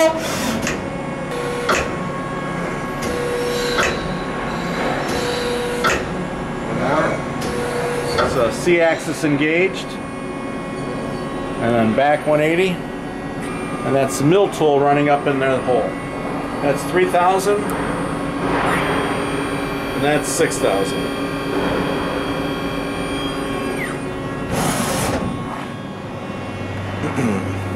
So C-axis engaged, and then back 180, and that's the mill tool running up in the hole. That's 3,000, and that's 6,000. Mm-hmm.